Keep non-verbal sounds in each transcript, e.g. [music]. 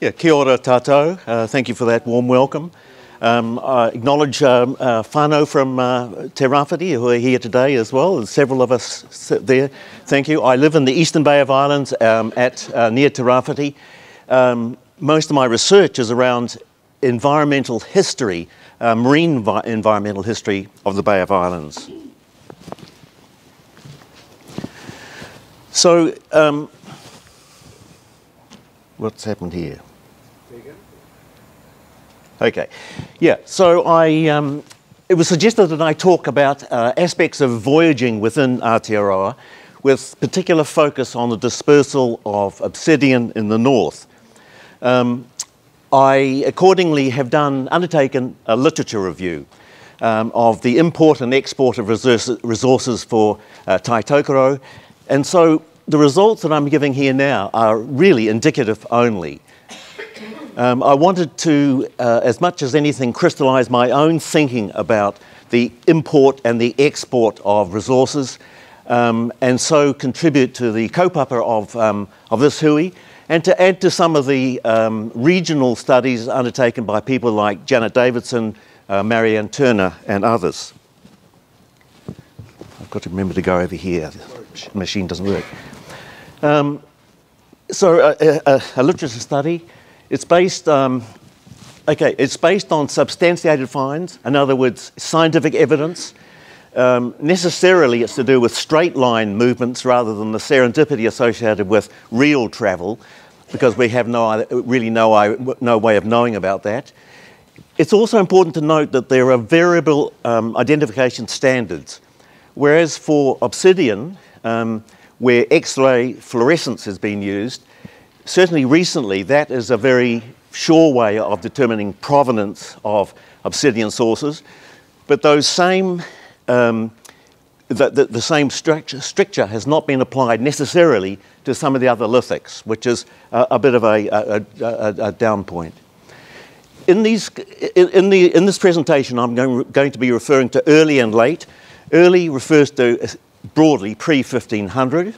Yeah, kia ora. Uh, thank you for that warm welcome. Um, I acknowledge um, uh, whānau from uh, Te Rāwhiti who are here today as well, and several of us sit there. Thank you. I live in the Eastern Bay of Islands um, at uh, near Te Rāwhiti. Um, most of my research is around environmental history, uh, marine vi- environmental history of the Bay of Islands. So, um, what's happened here? Okay, yeah. So I, um, it was suggested that I talk about uh, aspects of voyaging within Aotearoa, with particular focus on the dispersal of obsidian in the north. Um, I accordingly have done undertaken a literature review um, of the import and export of resources, for uh, Tai Tokerau, and so the results that I'm giving here now are really indicative only. Um, I wanted to, uh, as much as anything, crystallise my own thinking about the import and the export of resources, um, and so contribute to the kaupapa of, um, of this hui, and to add to some of the um, regional studies undertaken by people like Janet Davidson, uh, Marianne Turner, and others. I've got to remember to go over here. The machine doesn't work. Um, so, uh, a, a, a literature study. It's based, um, okay, it's based on substantiated finds, in other words, scientific evidence. Um, necessarily, it's to do with straight line movements rather than the serendipity associated with real travel, because we have no, really no, no way of knowing about that. It's also important to note that there are variable um, identification standards, whereas for obsidian, um, where X-ray fluorescence has been used, certainly recently that is a very sure way of determining provenance of obsidian sources. But those same, um, the, the, the, same structure, stricture has not been applied necessarily to some of the other lithics, which is a, a bit of a, a, a, down point. In, these, in, the, in this presentation, I'm going, going to be referring to early and late. Early refers to broadly pre 1500,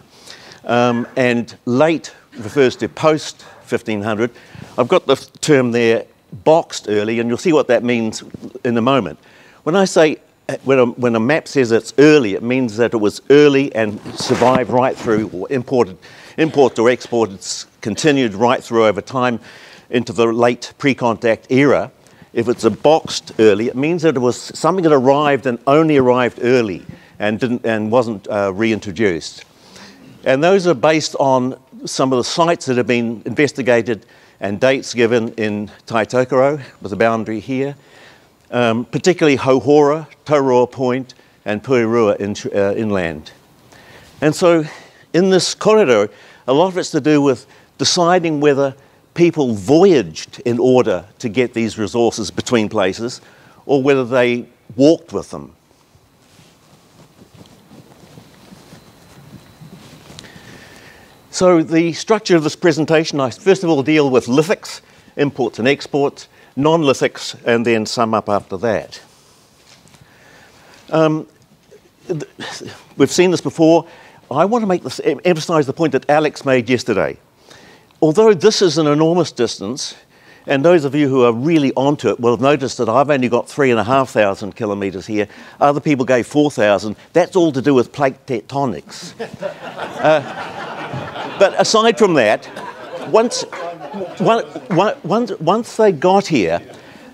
um, and late refers to post 1500. I've got the term there boxed early, and you'll see what that means in a moment. When I say when a, when a map says it's early, it means that it was early and survived right through, or imported, imported or exported, continued right through over time into the late pre-contact era. If it's a boxed early, it means that it was something that arrived and only arrived early and, didn't, and wasn't uh, reintroduced. And those are based on some of the sites that have been investigated and dates given in Tai Tokerau, with a boundary here, um, particularly Houhora, Tauroa Point, and Pouerua in, uh, inland. And so in this corridor, a lot of it's to do with deciding whether people voyaged in order to get these resources between places or whether they walked with them. So the structure of this presentation, I first of all deal with lithics, imports and exports, non-lithics, and then sum up after that. Um, we've seen this before. I want to make this, emphasize the point that Alex made yesterday. Although this is an enormous distance, and those of you who are really onto it will have noticed that I've only got three and a half thousand kilometres here. Other people gave 4,000. That's all to do with plate tectonics. [laughs] uh, but aside from that, once, once, once they got here,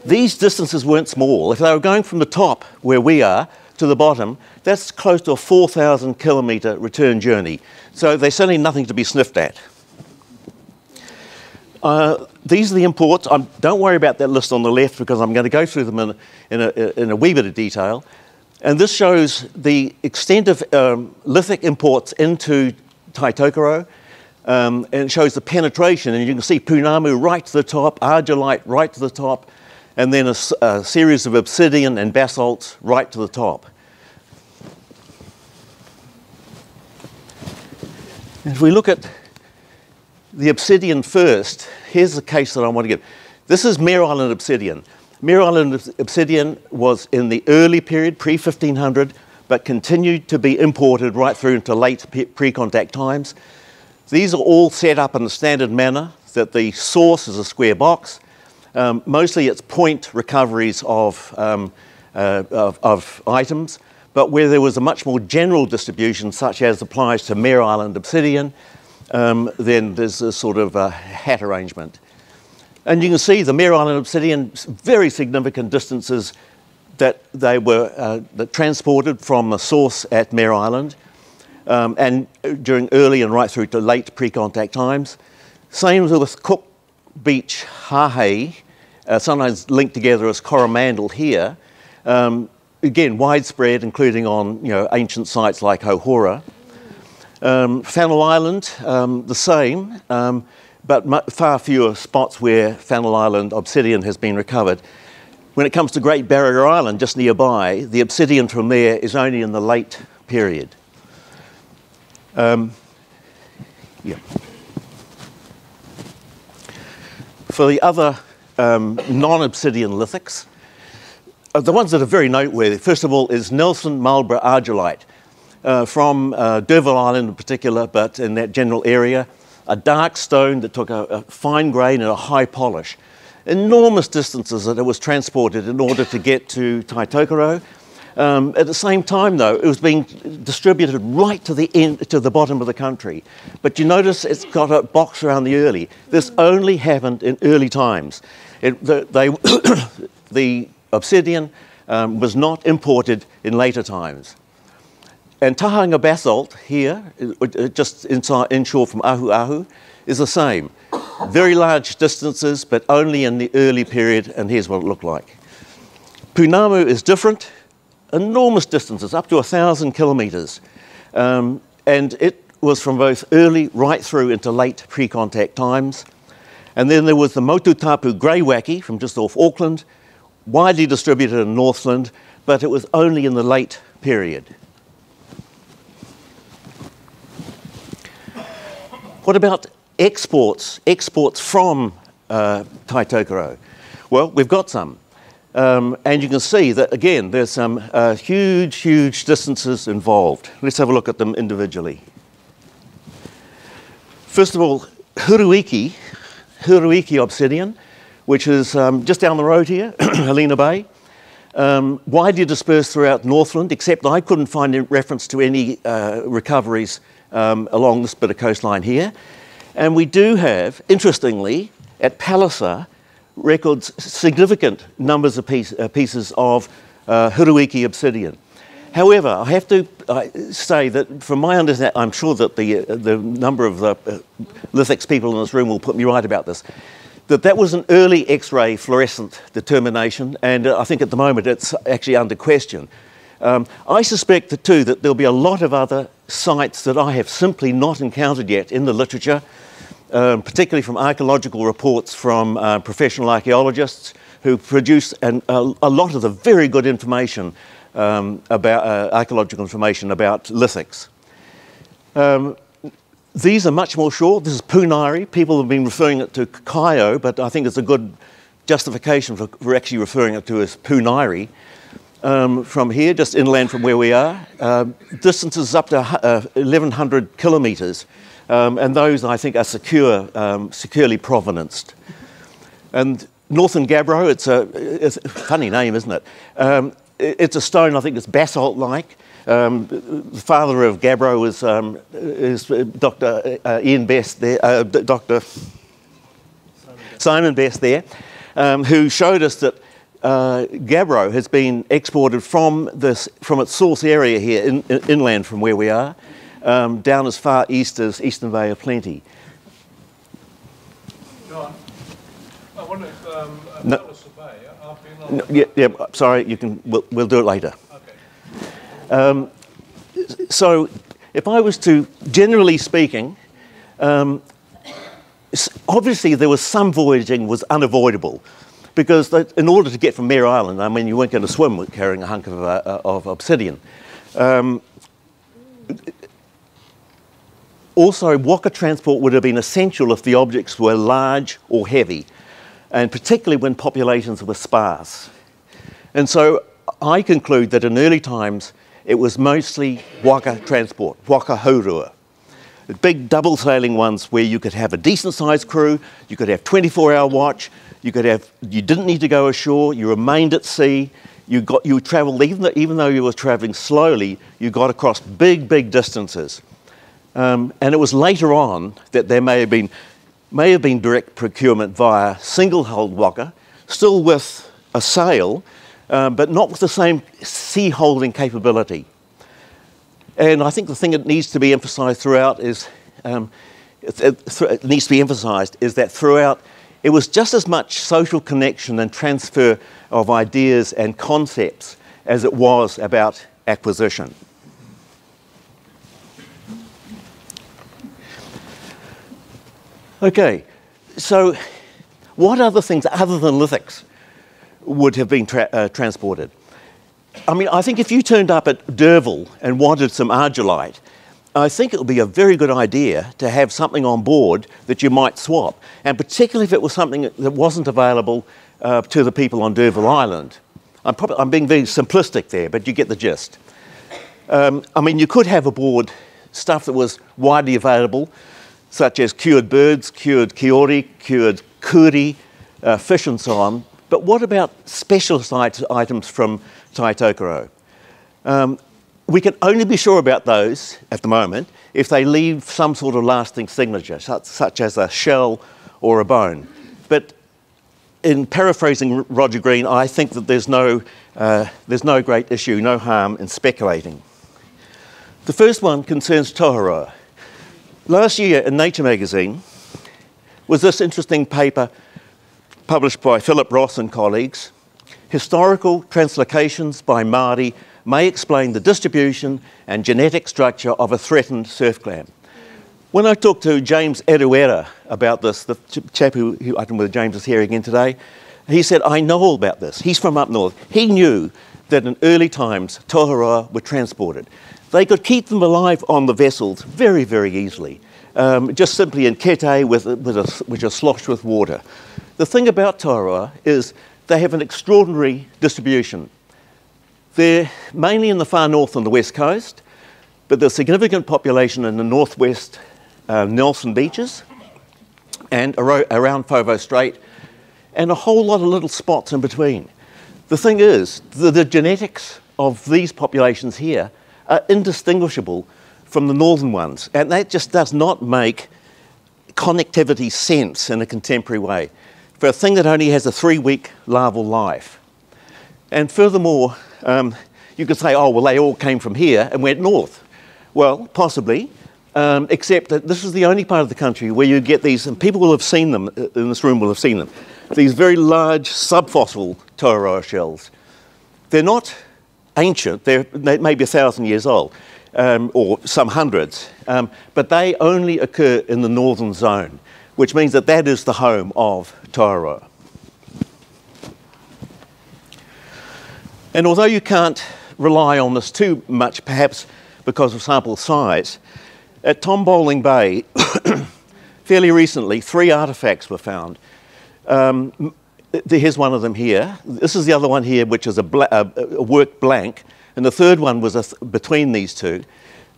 these distances weren't small. If they were going from the top, where we are, to the bottom, that's close to a 4,000 kilometre return journey. So they're certainly nothing to be sniffed at. Uh, these are the imports. Don't worry about that list on the left because I'm going to go through them in, in, a, in a wee bit of detail. And this shows the extent of um, lithic imports into Tai Tokerau um, and it shows the penetration. And you can see Pounamu right to the top, argillite right to the top, and then a, a series of obsidian and basalts right to the top. If we look at the obsidian first, here's the case that I want to give. This is Mayor Island obsidian. Mayor Island obsidian was in the early period, pre 1500, but continued to be imported right through into late pre contact times. These are all set up in a standard manner. that the source is a square box. Um, mostly it's point recoveries of, um, uh, of, of, items, but where there was a much more general distribution, such as applies to Mayor Island obsidian, um, then there's a sort of a hat arrangement. And you can see the Mayor Island obsidian, very significant distances that they were uh, that transported from the source at Mayor Island um, and during early and right through to late pre-contact times. Same as with Cook Beach Hahei, uh, sometimes linked together as Coromandel here. Um, again, widespread, including on you know, ancient sites like Houhora. Um, Island, um, the same, um, but far fewer spots where Fanal Island obsidian has been recovered. When it comes to Great Barrier Island, just nearby, the obsidian from there is only in the late period. Um, yeah. For the other um, non-obsidian lithics, uh, the ones that are very noteworthy, first of all, is Nelson Marlborough argillite. Uh, from uh, D'Urville Island in particular, but in that general area, a dark stone that took a, a fine grain and a high polish. Enormous distances that it was transported in order to get to Taitokerau um, at the same time, though, it was being distributed right to the end, to the bottom of the country. But you notice it's got a box around the early. This only happened in early times. It, the, they, [coughs] the obsidian um, was not imported in later times. And Tahanga basalt here, just inside, inshore from Ahu Ahu, is the same. Very large distances, but only in the early period, and here's what it looked like. Pounamu is different enormous distances, up to a thousand kilometres. Um, and it was from both early right through into late pre-contact times. And then there was the Motutapu wacky from just off Auckland, widely distributed in Northland, but it was only in the late period. What about exports, exports from uh, Taitokerau? Well, we've got some. Um, and you can see that, again, there's some uh, huge, huge distances involved. Let's have a look at them individually. First of all, Huruiki, Huruiki obsidian, which is um, just down the road here, [clears throat] Helena Bay. Um, widely dispersed throughout Northland, except I couldn't find a reference to any uh, recoveries um, along this bit of coastline here. And we do have, interestingly, at Palliser, records significant numbers of piece, uh, pieces of uh, Huruiki obsidian. However, I have to uh, say that from my understanding, I'm sure that the, uh, the number of the uh, lithics people in this room will put me right about this, that that was an early X-ray fluorescent determination, and uh, I think at the moment it's actually under question. Um, I suspect too that there'll be a lot of other sites that I have simply not encountered yet in the literature um, particularly from archaeological reports from uh, professional archaeologists who produce an, a, a, lot of the very good information um, about uh, archaeological information about lithics. Um, these are much more short. This is Pungaere. People have been referring it to Kaeo, but I think it's a good justification for, for actually referring it to as Pungaere. Um, from here, just inland from where we are, uh, distances up to uh, 1,100 kilometres. Um, and those, I think, are secure, um, securely provenanced. And Northern Gabbro, it's a, it's a funny name, isn't it? Um, it's a stone, I think it's basalt-like. Um, the father of Gabbro um, is Dr. Uh, Ian Best there, uh, Dr. Simon Best there, um, who showed us that uh, Gabbro has been exported from, this, from its source area here, in, in, inland from where we are, um, down as far east as Eastern Bay of Plenty. John, I wonder if um, no, no, yeah, yeah, sorry, you can. We'll, we'll do it later. Okay. Um, so, if I was to, generally speaking, um, obviously there was some voyaging was unavoidable because in order to get from Mayor Island, I mean, you weren't going to swim with carrying a hunk of, uh, of obsidian. Um, also, waka transport would have been essential if the objects were large or heavy, and particularly when populations were sparse. And so I conclude that in early times it was mostly waka transport, waka haurua. big double sailing ones where you could have a decent sized crew, you could have 24 hour watch, you could have, you didn't need to go ashore, you remained at sea, you got, you traveled, even though, even though you were traveling slowly, you got across big, big distances. Um, and it was later on that there may have been, may have been direct procurement via single hulled waka, still with a sail, um, but not with the same sea holding capability. And I think the thing that needs to be emphasized throughout is, um, it, it, it, needs to be emphasized is that throughout it was just as much social connection and transfer of ideas and concepts as it was about acquisition. Okay, so what other things other than lithics would have been tra uh, transported? I mean, I think if you turned up at D'Urville and wanted some argillite, I think it would be a very good idea to have something on board that you might swap, and particularly if it was something that wasn't available uh, to the people on D'Urville Island. I'm, probably, I'm being very simplistic there, but you get the gist. Um, I mean, you could have aboard stuff that was widely available, such as cured birds, cured kiore, cured kuri, uh, fish and so on. But what about specialist items from Tai Um, we can only be sure about those at the moment if they leave some sort of lasting signature, such, such as a shell or a bone. But in paraphrasing Roger Green, I think that there's no, uh, there's no great issue, no harm in speculating. The first one concerns Toheroa. Last year in Nature magazine was this interesting paper published by Philip Ross and colleagues, Historical Translocations by Māori may explain the distribution and genetic structure of a threatened surf clam. When I talked to James Eruera about this, the chap who, who I don't know whether James is here again today, he said, I know all about this. He's from up north. He knew that in early times, Toheroa were transported. They could keep them alive on the vessels very, very easily, um, just simply in kete with, with a, which are sloshed with water. The thing about Toheroa is they have an extraordinary distribution. They're mainly in the far north on the west coast, but there's a significant population in the northwest uh, Nelson beaches and around Foveaux Strait, and a whole lot of little spots in between. The thing is, the, the genetics of these populations here are indistinguishable from the northern ones, and that just does not make connectivity sense in a contemporary way for a thing that only has a three week larval life. And furthermore, um, you could say, oh, well, they all came from here and went north. Well, possibly, um, except that this is the only part of the country where you get these, and people will have seen them, uh, in this room will have seen them, these very large subfossil Toheroa shells. They're not ancient, they're maybe a thousand years old, um, or some hundreds, um, but they only occur in the northern zone, which means that that is the home of Toheroa. And although you can't rely on this too much, perhaps because of sample size, at Tom Bowling Bay, [coughs] fairly recently, three artifacts were found. Um, here's one of them here. This is the other one here, which is a, a, a work blank. And the third one was th between these two.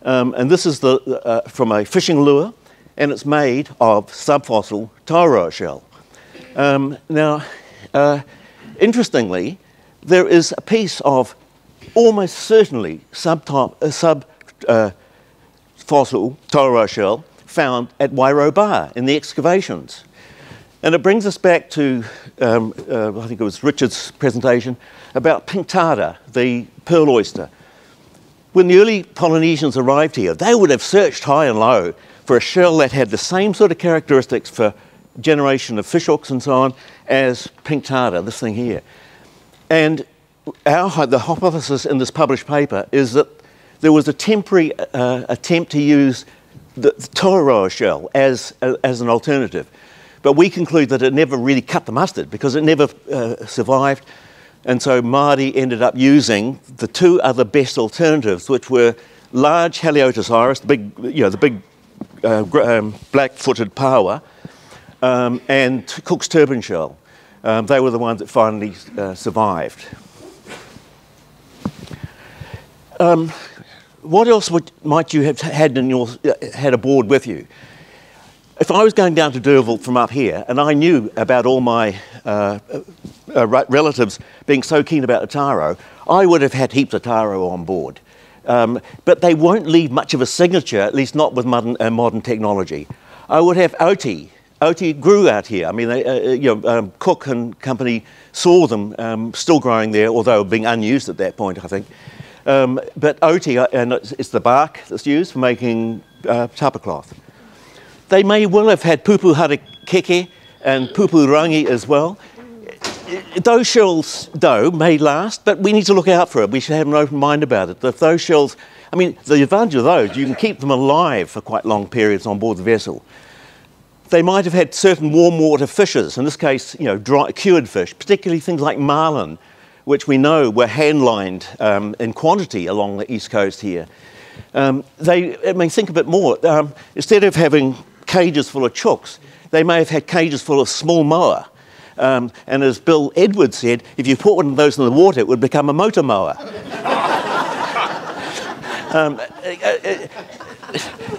Um, and this is the, uh, from a fishing lure, and it's made of subfossil Toheroa shell. Um, now, uh, interestingly, there is a piece of almost certainly sub-fossil uh, uh, shell found at Wairau Bar in the excavations. And it brings us back to, um, uh, I think it was Richard's presentation, about pinctada, the pearl oyster. When the early Polynesians arrived here, they would have searched high and low for a shell that had the same sort of characteristics for generation of fishhooks and so on as pinctada, this thing here. And our, the hypothesis in this published paper is that there was a temporary uh, attempt to use the, the Toheroa shell as, uh, as an alternative. But we conclude that it never really cut the mustard because it never uh, survived. And so Māori ended up using the two other best alternatives, which were large Haliotis iris, the big, you know, the big uh, um, black-footed paua, um, and Cook's turban shell. Um, they were the ones that finally uh, survived. Um, what else would, might you have had in your uh, had aboard with you? If I was going down to D'Urville from up here, and I knew about all my uh, uh, relatives being so keen about the Taro, I would have had heaps of Taro on board. Um, but they won't leave much of a signature, at least not with modern, uh, modern technology. I would have Aute. Aute grew out here. I mean, they, uh, uh, you know, um, Cook and company saw them um, still growing there, although being unused at that point, I think. Um, but Aute, uh, and it's, it's, the bark that's used for making uh, tapa cloth. They may well have had pupu harakeke and pupu rangi as well. Those shells, though, may last, but we need to look out for it. We should have an open mind about it. If those shells, I mean, the advantage of those, you can keep them alive for quite long periods on board the vessel. They might have had certain warm water fishes, in this case, you know, dry, cured fish, particularly things like marlin, which we know were hand-lined um, in quantity along the east coast here. Um, they, I mean, think a bit more. Um, instead of having cages full of chooks, they may have had cages full of small moa. Um, and as Bill Edwards said, if you put one of those in the water, it would become a motor mower. [laughs] um, uh, uh,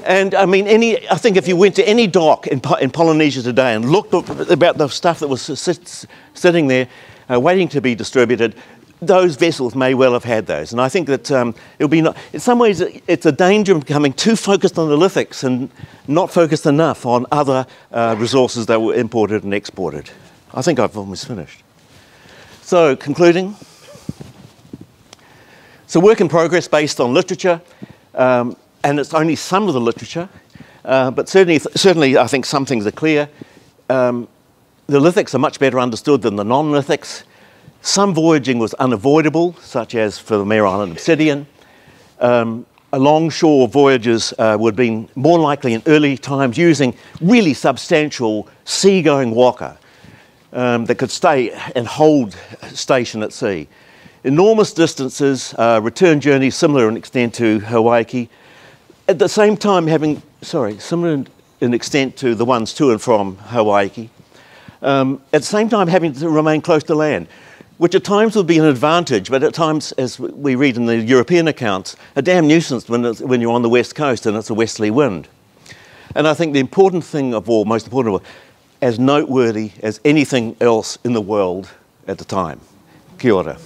and I mean, any, I think if you went to any dock in, in Polynesia today and looked about the stuff that was sit, sitting there, uh, waiting to be distributed, those vessels may well have had those. And I think that um, it'll be not, in some ways, it's a danger of becoming too focused on the lithics and not focused enough on other uh, resources that were imported and exported. I think I've almost finished. So, concluding. So, work in progress based on literature, um, and it's only some of the literature, uh, but certainly, certainly, I think some things are clear. Um, the lithics are much better understood than the non lithics. Some voyaging was unavoidable, such as for the Mayor Island obsidian. Um, alongshore voyages uh, would have been more likely in early times using really substantial sea-going waka um, that could stay and hold station at sea. Enormous distances, uh, return journeys similar in extent to Hawaii. At the same time having, sorry, similar in, in extent to the ones to and from Hawaii. Um, at the same time having to remain close to land which at times would be an advantage, but at times, as we read in the European accounts, a damn nuisance when, when you're on the west coast and it's a westerly wind. And I think the important thing of all, most important of all, as noteworthy as anything else in the world at the time. Kia ora.